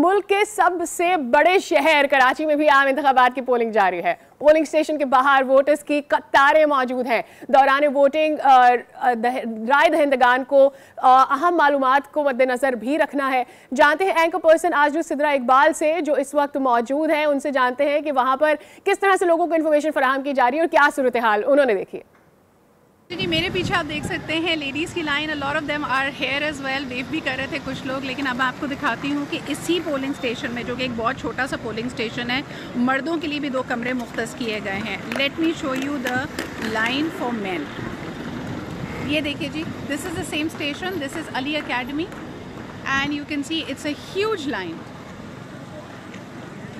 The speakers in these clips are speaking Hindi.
मुल्क के सबसे बड़े शहर कराची में भी आम इंतबात की पोलिंग जारी है। पोलिंग स्टेशन के बाहर वोटर्स की कतारें मौजूद हैं। दौरान वोटिंग राय दहिंदगान को अहम मालूम को मद्देनज़र भी रखना है। जानते हैं एंकर पर्सन आजू सिद्रा इकबाल से, जो इस वक्त मौजूद हैं, उनसे जानते हैं कि वहाँ पर किस तरह से लोगों को इन्फॉर्मेशन फराहम की जा रही है और क्या सूरत हाल उन्होंने देखी है। जी मेरे पीछे आप देख सकते हैं लेडीज़ की line lot of them are here as well wave भी कर रहे थे कुछ लोग, लेकिन अब आपको दिखाती हूँ कि इसी पोलिंग स्टेशन में, जो कि एक बहुत छोटा सा पोलिंग स्टेशन है, मर्दों के लिए भी दो कमरे मुख्त किए गए हैं. Let me show you the line for man ये देखिए ji this is the same station this is Ali Academy and you can see it's a huge line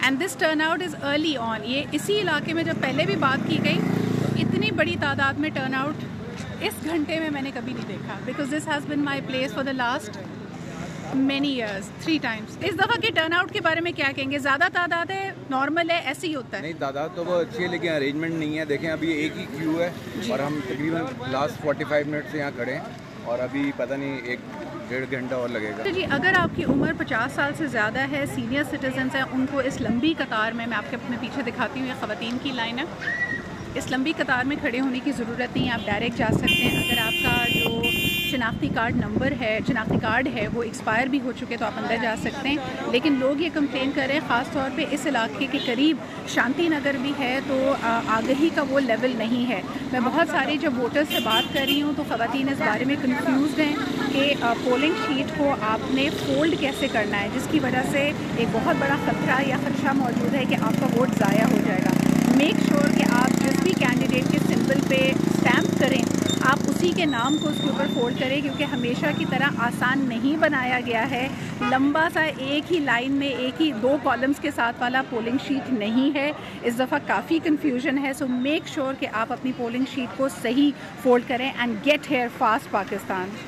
and this turn out is early on ये इसी इलाके में जब पहले भी बात की गई तो इतनी बड़ी तादाद में टर्न आउट इस घंटे में मैंने कभी नहीं देखा because this has been my place for the last many years three times इस दफ़ा के टर्न आउट के बारे में क्या कहेंगे? ज़्यादा तादाद है नॉर्मल है ऐसे ही होता है। नहीं तादाद तो वो अच्छी है लेकिन अरेंजमेंट नहीं है। देखें अभी एक ही क्यू है और हम तकरीबन लास्ट 45 मिनट से यहाँ खड़े हैं और अभी पता नहीं एक डेढ़ घंटा और लगेगा। तो जी अगर आपकी उम्र 50 साल से ज़्यादा है सीनियर सिटीजन हैं उनको इस लंबी कतार में मैं आपके अपने पीछे दिखाती हूँ ये ख़वान की लाइन है। इस लंबी कतार में खड़े होने की ज़रूरत नहीं, आप डायरेक्ट जा सकते हैं। अगर आपका जो शनाख्ती कार्ड नंबर है, शनाख्ती कार्ड है, वो एक्सपायर भी हो चुके तो आप अंदर जा सकते हैं। लेकिन लोग ये कंप्लेन कर रहे हैं, ख़ास तौर पे इस इलाके के करीब शांति नगर भी है तो आगही का वो लेवल नहीं है। मैं बहुत सारे जब वोटर्स से बात कर रही हूँ तो ख़वान इस बारे में कन्फ्यूज़ हैं कि पोलिंग शीट को आपने फोल्ड कैसे करना है, जिसकी वजह से एक बहुत बड़ा ख़तरा या ख़दशा मौजूद है कि आपका वोट ज़ाया हो जाएगा। मेक श्योर sure कि आप जिस भी कैंडिडेट के सिंबल पे स्टैम्प करें आप उसी के नाम को उसके ऊपर फोल्ड करें, क्योंकि हमेशा की तरह आसान नहीं बनाया गया है। लंबा सा एक ही लाइन में, एक ही दो कॉलम्स के साथ वाला पोलिंग शीट नहीं है। इस दफ़ा काफ़ी कन्फ्यूज़न है सो मेक श्योर कि आप अपनी पोलिंग शीट को सही फोल्ड करें and get hair fast Pakistan.